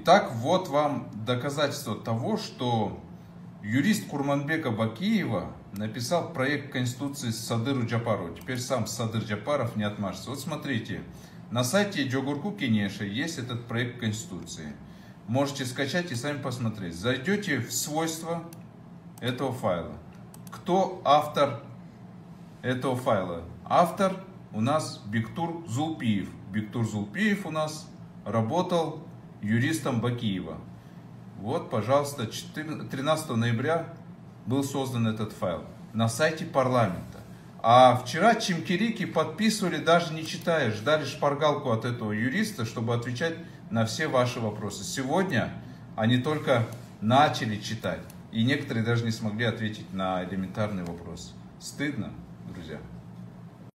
Итак, вот вам доказательство того, что юрист Курманбека Бакиева написал проект Конституции Садыру Джапару. Теперь сам Садыр Джапаров не отмажется. Вот смотрите, на сайте Джогурку Кенеша есть этот проект Конституции. Можете скачать и сами посмотреть. Зайдете в свойства этого файла. Кто автор этого файла? Автор у нас Биктур Зулпиев. Биктур Зулпиев у нас работал юристом Бакиева. Вот, пожалуйста, 13 ноября был создан этот файл на сайте парламента. А вчера чимкирики подписывали, даже не читая, ждали шпаргалку от этого юриста, чтобы отвечать на все ваши вопросы. Сегодня они только начали читать. И некоторые даже не смогли ответить на элементарный вопрос. Стыдно, друзья.